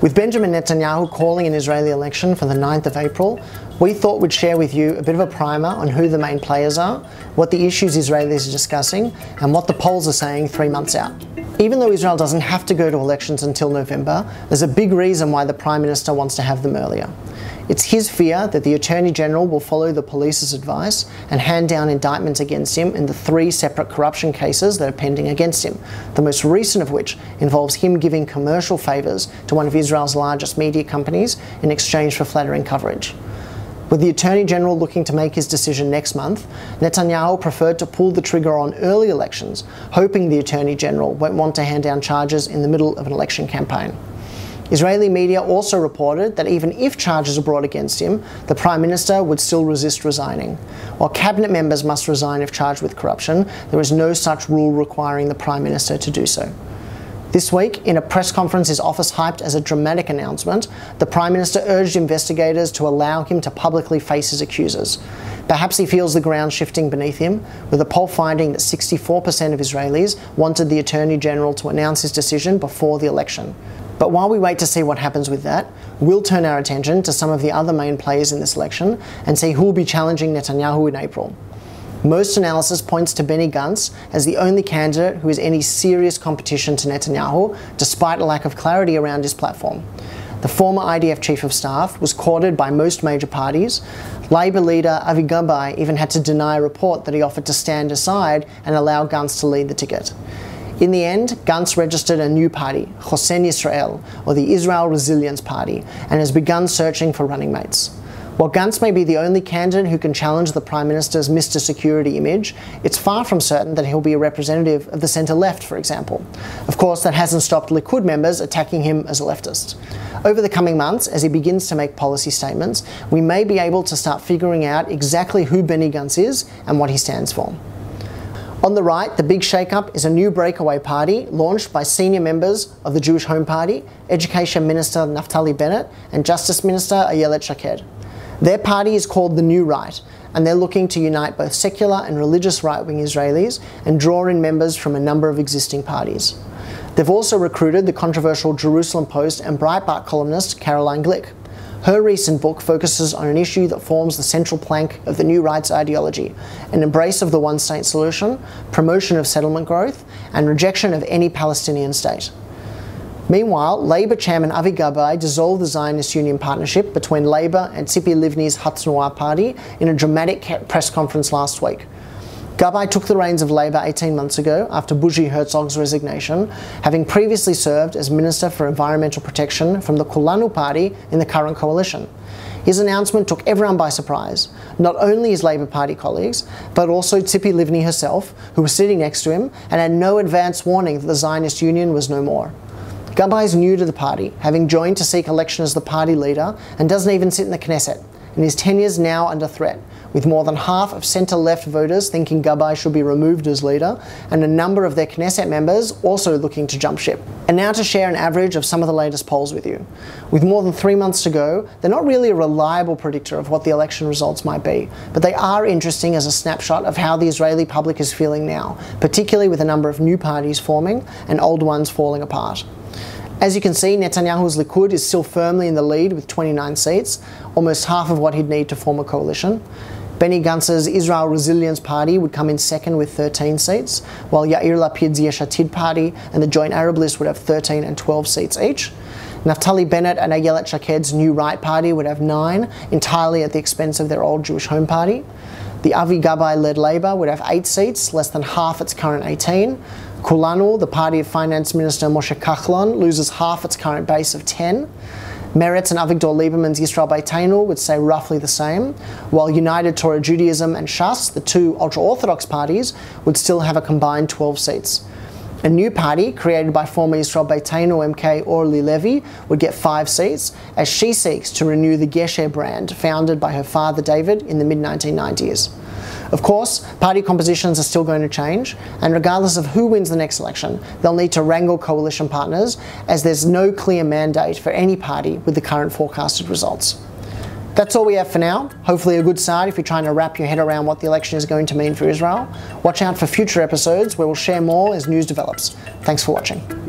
With Benjamin Netanyahu calling an Israeli election for the 9th of April, we thought we'd share with you a bit of a primer on who the main players are, what the issues Israelis are discussing, and what the polls are saying three months out. Even though Israel doesn't have to go to elections until November, there's a big reason why the Prime Minister wants to have them earlier. It's his fear that the Attorney General will follow the police's advice and hand down indictments against him in the three separate corruption cases that are pending against him, the most recent of which involves him giving commercial favours to one of Israel's largest media companies in exchange for flattering coverage. With the Attorney General looking to make his decision next month, Netanyahu preferred to pull the trigger on early elections, hoping the Attorney General won't want to hand down charges in the middle of an election campaign. Israeli media also reported that even if charges are brought against him, the Prime Minister would still resist resigning. While cabinet members must resign if charged with corruption, there is no such rule requiring the Prime Minister to do so. This week, in a press conference his office hyped as a dramatic announcement, the Prime Minister urged investigators to allow him to publicly face his accusers. Perhaps he feels the ground shifting beneath him, with a poll finding that 64% of Israelis wanted the Attorney General to announce his decision before the election. But while we wait to see what happens with that, we'll turn our attention to some of the other main players in this election and see who will be challenging Netanyahu in April. Most analysis points to Benny Gantz as the only candidate who is any serious competition to Netanyahu, despite a lack of clarity around his platform. The former IDF chief of staff was courted by most major parties. Labour leader Avi Gabay even had to deny a report that he offered to stand aside and allow Gantz to lead the ticket. In the end, Gantz registered a new party, Hosen Yisrael, or the Israel Resilience Party, and has begun searching for running mates. While Gantz may be the only candidate who can challenge the Prime Minister's Mr. Security image, it's far from certain that he'll be a representative of the centre left, for example. Of course, that hasn't stopped Likud members attacking him as a leftist. Over the coming months, as he begins to make policy statements, we may be able to start figuring out exactly who Benny Gantz is and what he stands for. On the right, the big shake-up is a new breakaway party launched by senior members of the Jewish Home Party, Education Minister Naftali Bennett and Justice Minister Ayelet Shaked. Their party is called the New Right, and they're looking to unite both secular and religious right-wing Israelis and draw in members from a number of existing parties. They've also recruited the controversial Jerusalem Post and Breitbart columnist Caroline Glick. Her recent book focuses on an issue that forms the central plank of the new rights ideology an embrace of the one state solution, promotion of settlement growth, and rejection of any Palestinian state. Meanwhile, Labour chairman Avi Gabay dissolved the Zionist Union partnership between Labour and Tzipi Livni's Hatnua party in a dramatic press conference last week. Gabay took the reins of Labour 18 months ago after Bougie Herzog's resignation, having previously served as Minister for Environmental Protection from the Kulanu party in the current coalition. His announcement took everyone by surprise, not only his Labour Party colleagues, but also Tzipi Livni herself, who was sitting next to him and had no advance warning that the Zionist Union was no more. Gabay is new to the party, having joined to seek election as the party leader, and doesn't even sit in the Knesset, and his tenure is now under threat with more than half of centre-left voters thinking Gabay should be removed as leader, and a number of their Knesset members also looking to jump ship. And now to share an average of some of the latest polls with you. With more than three months to go, they're not really a reliable predictor of what the election results might be, but they are interesting as a snapshot of how the Israeli public is feeling now, particularly with a number of new parties forming and old ones falling apart. As you can see, Netanyahu's Likud is still firmly in the lead with 29 seats, almost half of what he'd need to form a coalition. Benny Gantz's Israel Resilience Party would come in second with 13 seats, while Yair Lapid's Yesh Atid Party and the Joint Arab List would have 13 and 12 seats each. Naftali Bennett and Ayelet Shaked's New Right Party would have nine, entirely at the expense of their old Jewish Home Party. The Avi Gabay-led Labour would have eight seats, less than half its current 18. Kulanu, the party of Finance Minister Moshe Kahlon, loses half its current base of 10. Meretz and Avigdor Lieberman's Yisrael Beitenu would say roughly the same, while United Torah Judaism and Shas, the two ultra-Orthodox parties, would still have a combined 12 seats. A new party, created by former Yisrael Beitenu MK Orly Levy, would get five seats, as she seeks to renew the Gesher brand, founded by her father David in the mid-1990s. Of course, party compositions are still going to change, and regardless of who wins the next election, they'll need to wrangle coalition partners as there's no clear mandate for any party with the current forecasted results. That's all we have for now. Hopefully, a good start if you're trying to wrap your head around what the election is going to mean for Israel. Watch out for future episodes where we'll share more as news develops. Thanks for watching.